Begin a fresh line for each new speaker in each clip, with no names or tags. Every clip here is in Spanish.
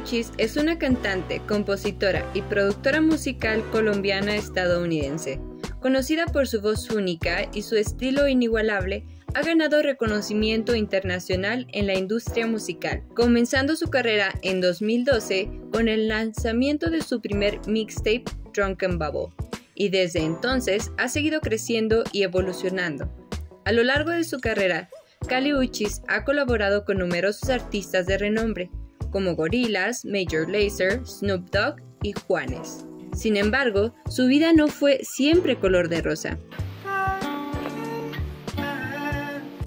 Uchis es una cantante, compositora y productora musical colombiana estadounidense. Conocida por su voz única y su estilo inigualable, ha ganado reconocimiento internacional en la industria musical, comenzando su carrera en 2012 con el lanzamiento de su primer mixtape Drunken Bubble, y desde entonces ha seguido creciendo y evolucionando. A lo largo de su carrera, Kali Uchis ha colaborado con numerosos artistas de renombre, como Gorillaz, Major Lazer, Snoop Dogg y Juanes. Sin embargo, su vida no fue siempre color de rosa.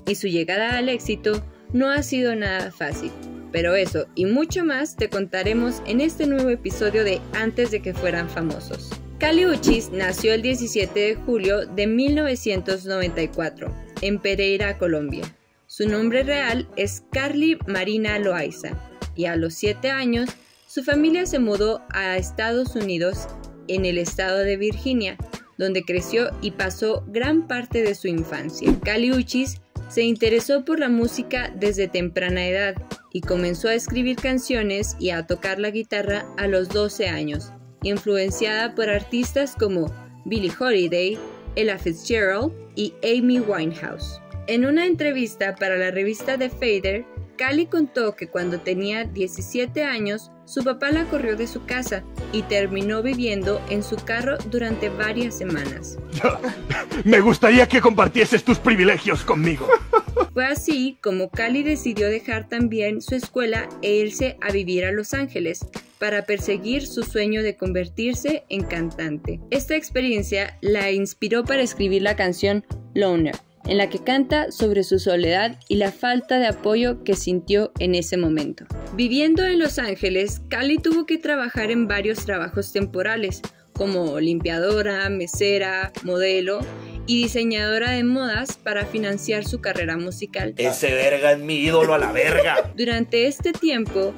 Y su llegada al éxito no ha sido nada fácil. Pero eso y mucho más te contaremos en este nuevo episodio de Antes de que fueran famosos. Kali Uchis nació el 17 de julio de 1994 en Pereira, Colombia. Su nombre real es Carly Marina Loaiza y a los 7 años su familia se mudó a Estados Unidos en el estado de Virginia, donde creció y pasó gran parte de su infancia. Kali Uchis se interesó por la música desde temprana edad y comenzó a escribir canciones y a tocar la guitarra a los 12 años, influenciada por artistas como Billie Holiday, Ella Fitzgerald y Amy Winehouse. En una entrevista para la revista The Fader, Cali contó que cuando tenía 17 años, su papá la corrió de su casa y terminó viviendo en su carro durante varias semanas.
Me gustaría que compartieses tus privilegios conmigo.
Fue así como Cali decidió dejar también su escuela e irse a vivir a Los Ángeles para perseguir su sueño de convertirse en cantante. Esta experiencia la inspiró para escribir la canción Loner, en la que canta sobre su soledad y la falta de apoyo que sintió en ese momento. Viviendo en Los Ángeles, Cali tuvo que trabajar en varios trabajos temporales, como limpiadora, mesera, modelo y diseñadora de modas para financiar su carrera musical.
Ese verga es mi ídolo a la verga.
Durante este tiempo,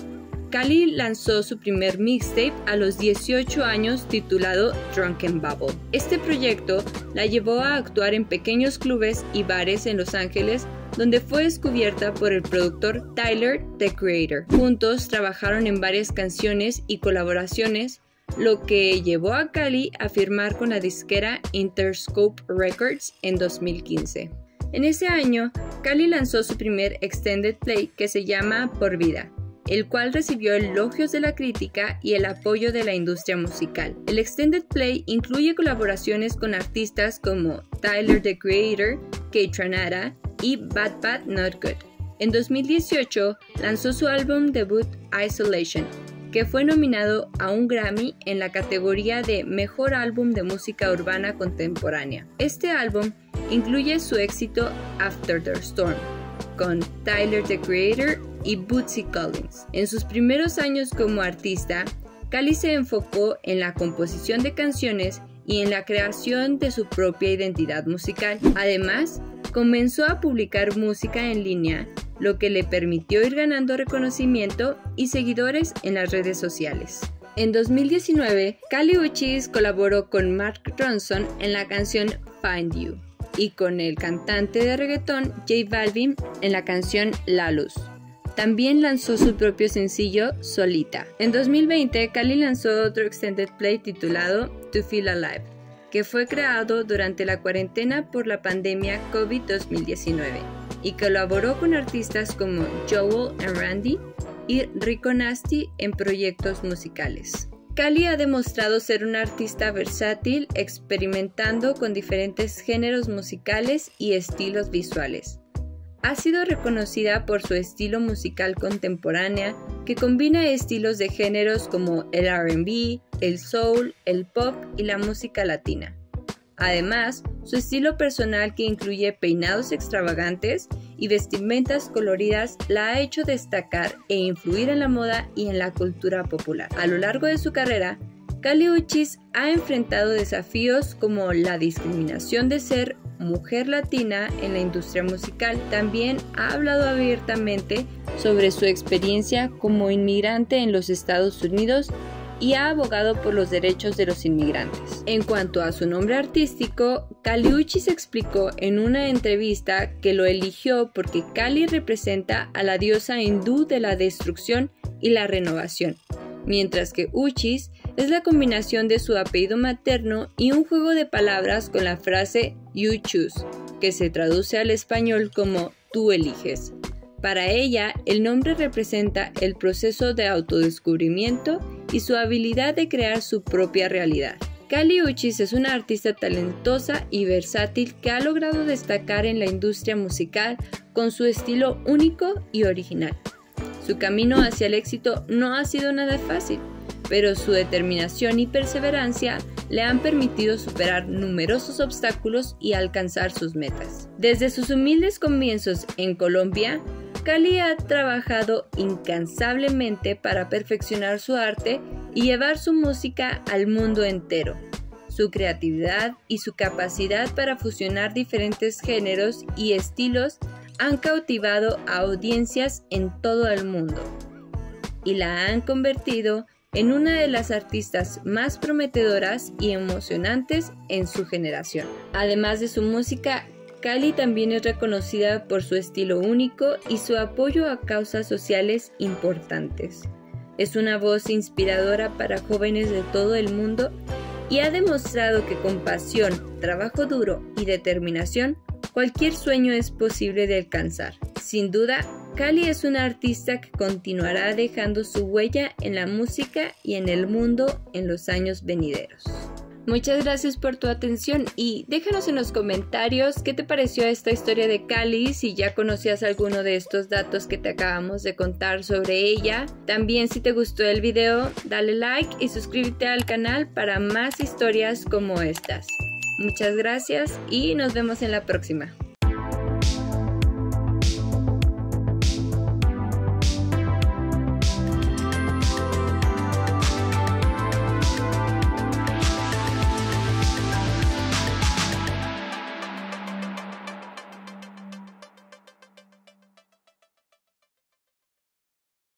Cali lanzó su primer mixtape a los 18 años titulado Drunken Bubble. Este proyecto la llevó a actuar en pequeños clubes y bares en Los Ángeles donde fue descubierta por el productor Tyler The Creator. Juntos trabajaron en varias canciones y colaboraciones, lo que llevó a Cali a firmar con la disquera Interscope Records en 2015. En ese año, Cali lanzó su primer extended play que se llama Por Vida, el cual recibió elogios de la crítica y el apoyo de la industria musical. El Extended Play incluye colaboraciones con artistas como Tyler the Creator, Kate Tranada y Bad Bad Not Good. En 2018 lanzó su álbum debut Isolation, que fue nominado a un Grammy en la categoría de Mejor Álbum de Música Urbana Contemporánea. Este álbum incluye su éxito After the Storm, con Tyler the Creator y Bootsy Collins. En sus primeros años como artista, Cali se enfocó en la composición de canciones y en la creación de su propia identidad musical. Además, comenzó a publicar música en línea, lo que le permitió ir ganando reconocimiento y seguidores en las redes sociales. En 2019, Cali Uchis colaboró con Mark Ronson en la canción Find You y con el cantante de reggaetón J Balvin en la canción La Luz. También lanzó su propio sencillo Solita. En 2020, Cali lanzó otro extended play titulado To Feel Alive, que fue creado durante la cuarentena por la pandemia COVID-2019 y colaboró con artistas como Joel and Randy y Rico Nasty en proyectos musicales. Cali ha demostrado ser una artista versátil, experimentando con diferentes géneros musicales y estilos visuales. Ha sido reconocida por su estilo musical contemporánea que combina estilos de géneros como el RB, el soul, el pop y la música latina. Además, su estilo personal que incluye peinados extravagantes y vestimentas coloridas la ha hecho destacar e influir en la moda y en la cultura popular. A lo largo de su carrera, Kali Uchis ha enfrentado desafíos como la discriminación de ser mujer latina en la industria musical. También ha hablado abiertamente sobre su experiencia como inmigrante en los Estados Unidos y ha abogado por los derechos de los inmigrantes. En cuanto a su nombre artístico, se explicó en una entrevista que lo eligió porque Kali representa a la diosa hindú de la destrucción y la renovación, mientras que Uchis es la combinación de su apellido materno y un juego de palabras con la frase You choose, que se traduce al español como tú eliges. Para ella, el nombre representa el proceso de autodescubrimiento y su habilidad de crear su propia realidad. Kali Uchis es una artista talentosa y versátil que ha logrado destacar en la industria musical con su estilo único y original. Su camino hacia el éxito no ha sido nada fácil, pero su determinación y perseverancia le han permitido superar numerosos obstáculos y alcanzar sus metas. Desde sus humildes comienzos en Colombia, Cali ha trabajado incansablemente para perfeccionar su arte y llevar su música al mundo entero. Su creatividad y su capacidad para fusionar diferentes géneros y estilos han cautivado a audiencias en todo el mundo y la han convertido en una de las artistas más prometedoras y emocionantes en su generación. Además de su música, Cali también es reconocida por su estilo único y su apoyo a causas sociales importantes. Es una voz inspiradora para jóvenes de todo el mundo y ha demostrado que con pasión, trabajo duro y determinación, cualquier sueño es posible de alcanzar. Sin duda, Cali es una artista que continuará dejando su huella en la música y en el mundo en los años venideros. Muchas gracias por tu atención y déjanos en los comentarios qué te pareció esta historia de Cali, si ya conocías alguno de estos datos que te acabamos de contar sobre ella. También si te gustó el video, dale like y suscríbete al canal para más historias como estas. Muchas gracias y nos vemos en la próxima.